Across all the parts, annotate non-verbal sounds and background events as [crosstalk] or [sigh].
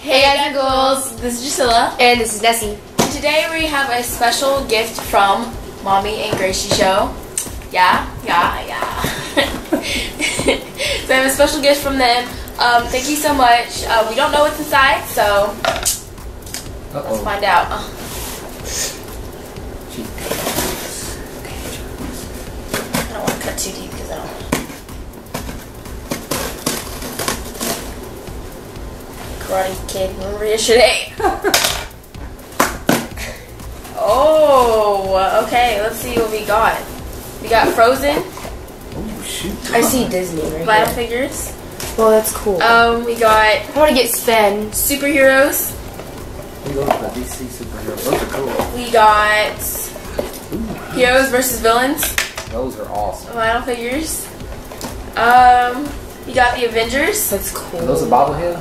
Hey guys and girls, this is Drusila. and this is Nessy. And today we have a special gift from Mommy and Gracie Show. Yeah, yeah, yeah. [laughs] so I have a special gift from them. Um, thank you so much. Uh, we don't know what's inside, so let's find out. Oh, I don't want to cut too deep because I don't. Karate Kid, remember yesterday? [laughs] oh, okay. Let's see what we got. We got Frozen Oh, shoot. I see Disney right vinyl here. figures. Well, that's cool. Um, we got I want to get Sven. superheroes. These are the DC superheroes. Those are cool. We got Ooh, heroes versus villains those are awesome. vinyl figures. Um, we got the Avengers. That's cool. Are those a bobblehead?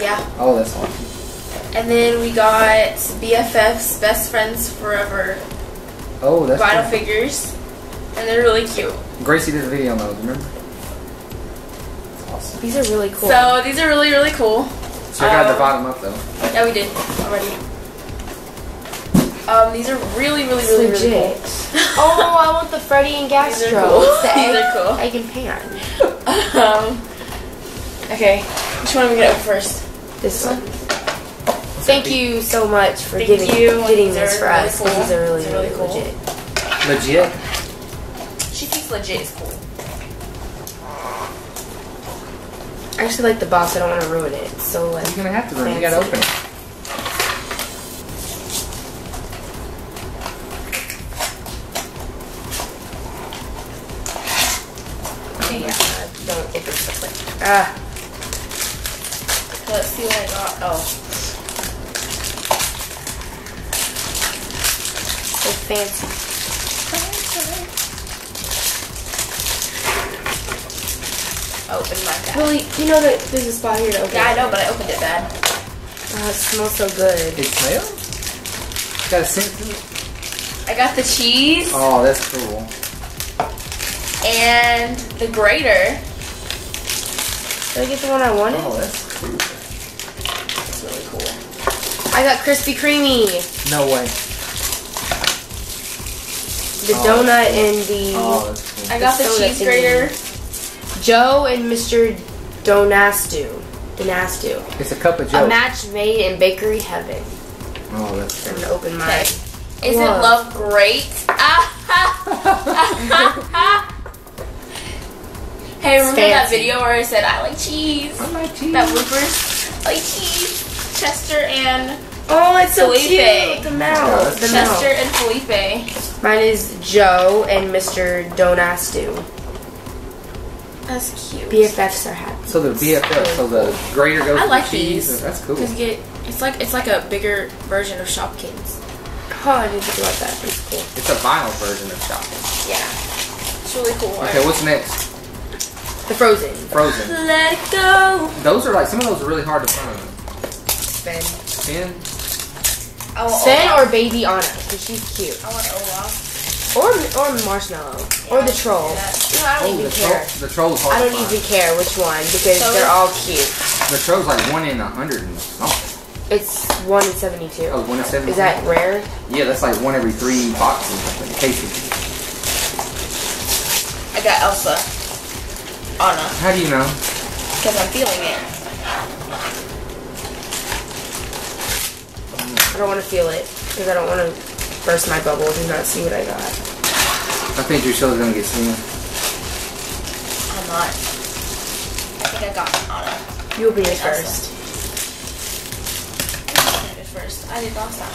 Yeah. Oh, that's awesome. And then we got BFFs, best friends forever Oh, that's vinyl cool. figures, and they're really cute. Gracie did a video on those, remember? That's awesome. These are really cool. So these are really really cool. So I gotta Um, divide them up though. Yeah, we did already. Um, these are really, really, It's really, really cool. [laughs] oh, I want the Freddy and These are Gastro. cool. It's [laughs] the These egg, are cool. egg and pan. [laughs] Um, okay, which one are we gonna open first? This one. Thank you so much for Thank giving you. getting These this for really us. cool. These are really, These really really cool. legit. Legit? She thinks legit is cool. I actually like the box. I don't want to ruin it. So like, You're gonna have to run. You gotta open it. Okay, yeah. uh, don't open stuff ah. Let's see what I got. Oh, So fancy. open my bag. Willie, you know that there's a spot here to open. Yeah, I know, but I opened it bad. Oh, it smells so good. It smells? Got a scent to it? I got the cheese Oh, that's cool. and the grater. Did I get the one I wanted? Oh, that's cool. It's really cool. I got Krispy Kreme, No way. the Oh. donut and the Oh, that's cool. I got the soda cheese grater. Joe and Mr. Donastu. Donastu. It's a cup of Joe. A match made in bakery heaven. Oh, that's I'm gonna open mine. Okay. Isn't Whoa. love great? Ah, ha, ha, ha. hey, remember that video where I said I like cheese? I like cheese. That bloopers? I like cheese. Chester and Oh, it's so Felipe. cute. The Yeah, mouth. that's the Chester mouth. and Felipe. Mine is Joe and Mr. Donastu. That's cute. BFFs are happy. So the BFF, so the grater goes I with like the cheese. these. That's cool. Cause you get it's like it's like a bigger version of Shopkins. Oh, I didn't think about that. That's cool. It's a vinyl version of Shopkins. Yeah, it's really cool. Okay, what's next? The Frozen. Frozen. Let it go. Those are like some of those are really hard to find. Sven. Spin. Oh, I want Olaf. or Baby Anna, because she's cute. I want Olaf. Or or Marshmallow. Or the troll. No, I don't Oh, even the troll. care. The troll's hard I don't even care which one because So- they're all cute. The troll's like one in a hundred and something. It's one in seventy-two. Oh, one in seventy. Is that rare? Yeah, that's like one every three boxes. I think, cases. I got Elsa. Anna, How do you know? because I'm feeling it. I don't want to feel it because I don't want to burst my bubbles and not see what I got. I think your show's gonna get seen. I'm not. I think I got Anna. You open yours Elsa. first. I did first. I did last time.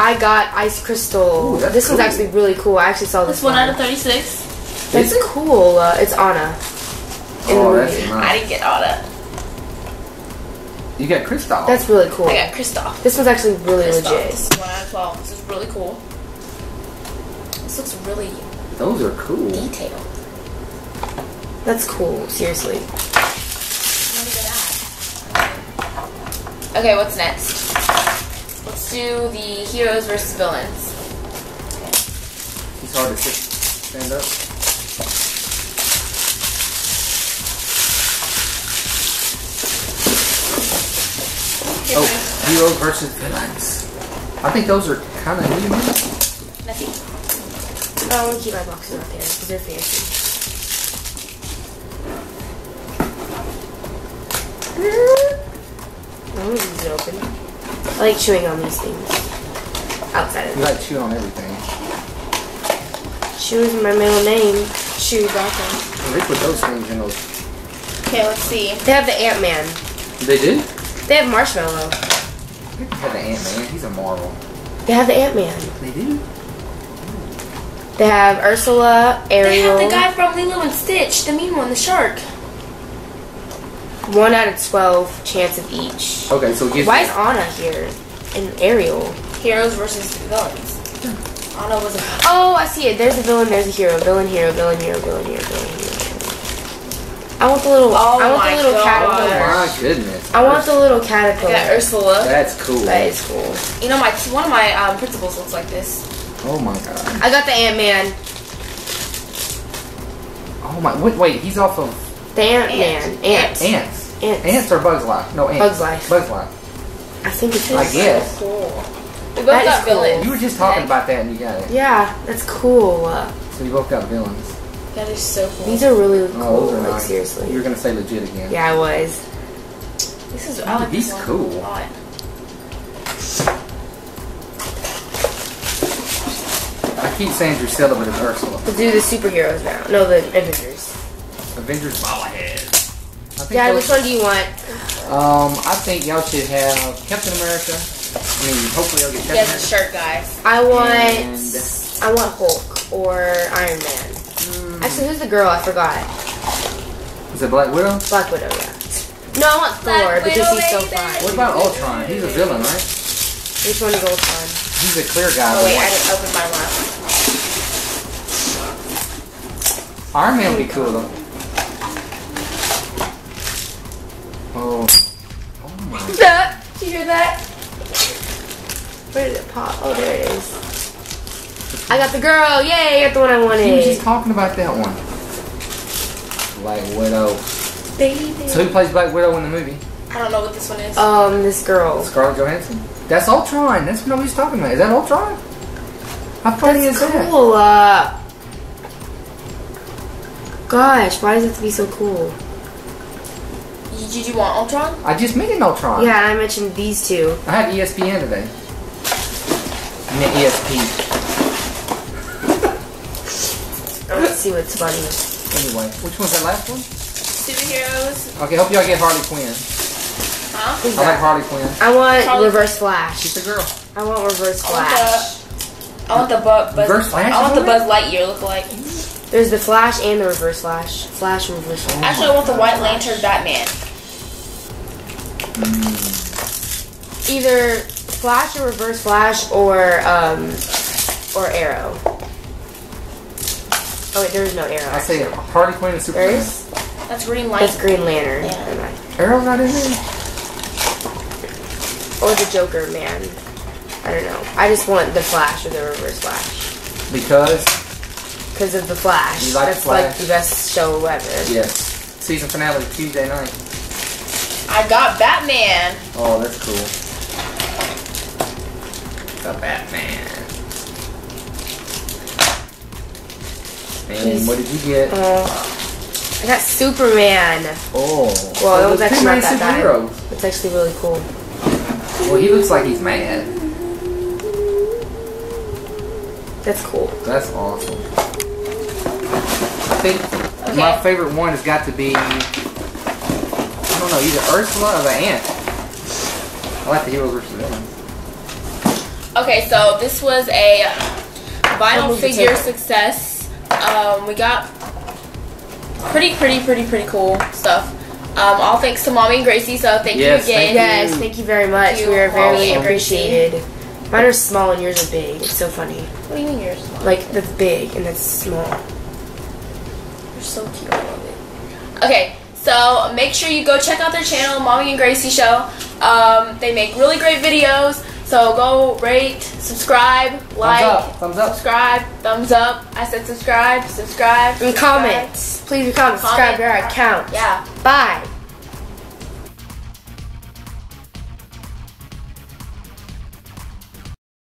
I got Ice Crystal. Ooh, that's this one's actually really cool. I actually saw this, This one out of 36. That's Is cool. Uh, it's Anna. Oh, that's movie. I didn't get Anna. You got Kristoff. That's really cool. I got Kristoff. This one's actually really Kristoff. legit. This is one out of 12. This is really cool. This looks really Those are cool. detailed. That's cool. Seriously. What is it at? Okay, what's next? Let's do the heroes versus villains. It's hard to sit, stand up. Oh, heroes versus villains. I think those are kind of new. Let's see. Oh, I want to keep my boxes out there because they're fancy. I want to open. I like chewing on these things. Outside of You it. like chew on everything. Chew is my middle name. Chewbacca. Well, they put those things in those. Okay, let's see. They have the Ant Man. They do? They have Marshmallow. They have the Ant Man. He's a Marvel. They have the Ant Man. They do? They have Ursula, Ariel. They have the guy from Lilo and Stitch, the mean one, the shark. One out of twelve chance of each. Okay, so give Why is Anna here? And Ariel. Heroes versus villains. Anna was a. Oh, I see it. There's a villain. There's a hero. Villain, hero. Villain, hero. Villain, hero. Villain, hero. I want the little. Oh I want my the little Oh caterpillar. my goodness. I want the little I caterpillar. got Ursula. That's cool. That is cool. You know, my one of my um, principals looks like this. Oh my god. I got the Ant Man. Oh my. Wait, wait. He's off of The Ant Ant. Man. Ants. ants. Ants. Ants or Bugs Life? No, ants. Bugs Life. Bugs Life. I think it's I his. guess. So cool. We both That got is cool. villains. You were just talking Okay. about that and you got it. Yeah, that's cool. So you both got villains. That is so cool. these are really cool. Oh, those are like nice. seriously. You were gonna say legit again. Yeah, I was. This is. I like He's this cool. a lot. I keep saying Drusila, but it's Ursula. Let's do the superheroes now. No, the Avengers. Avengers Bobblehead. I Dad, which one do you want? Um, I think y'all should have Captain America. I mean, hopefully y'all get He has a shirt, guys. I want. And- I want Hulk or Iron Man. Actually, who's the girl? I forgot. Is it Black Widow? Black Widow. Yeah. No, I want Black Thor because Widow, he's so baby. fine. What about Ultron? He's a villain, right? Which one to go on? He's a clear guy. Oh but wait, I didn't open my left. Iron Man would be cool though. Oh. Oh my. That. [laughs] Did you hear that? Where did it pop? Oh, there it is. I got the girl. Yay! I got the one I wanted. He was wanted. just talking about that one. Black Widow. Baby. So who plays Black Widow in the movie? I don't know what this one is. Um, this girl. Scarlett Johansson. That's Ultron. That's what nobody's talking about. Is that Ultron? How funny That's is that? cool. Uh, gosh, why does it have to be so cool? Did you want Ultron? I just mentioned Ultron. Yeah, I mentioned these two. I had ESPN today. I meant ESP. Let's see what's funny. Anyway, which one's that last one? Superheroes. Okay, hope y'all get Harley Quinn. Huh? Who's I like? Harley Quinn. I want Charlie- Reverse Flash. She's a girl. I want Reverse I want Flash. the. I want the bu- Buzz. Reverse Flash I want the on Buzz Lightyear look like. There's the Flash and the Reverse Flash. Flash and Reverse Flash. Actually, I want the White Lantern Batman. Either Flash or Reverse Flash or um or Arrow. Oh wait, there's no Arrow. I say actually. Harley Quinn and Superman. There's That's Green Light. that's Green Lantern. Yeah. Never mind. Arrow's not in there? Or the Joker man. I don't know. I just want the Flash or the Reverse Flash Because, because of the Flash. You like that's Flash? like the best show ever. yes, season finale Tuesday night. I got Batman. Oh, that's cool. The Batman. And what did you get? Oh, I got Superman. Oh. Well, that was actually not that bad. It's actually really cool. Well, he looks like he's mad. That's cool. That's awesome. I think my favorite one has got to be, I don't know, either Ursula or the Ant. I like the hero versus villain. Okay, so this was a vinyl I'll move the figure success. Um, we got pretty, pretty, pretty, pretty cool stuff. Um, all thanks to Mommy and Gracie. So thank Yes, you again. thank Yes, thank you very much. Thank We are very Awesome. appreciated. Mine are small and yours are big. It's so funny. What do you mean yours? Mom? Like that's big and that's small. You're so cute. I love it. Okay, so make sure you go check out their channel, Mommy and Gracie Show. Um, they make really great videos. So go rate, subscribe, like, up, thumbs up. subscribe, thumbs up. I said subscribe, subscribe, And subscribe. comments. Please comment, subscribe to our account. Yeah. Bye.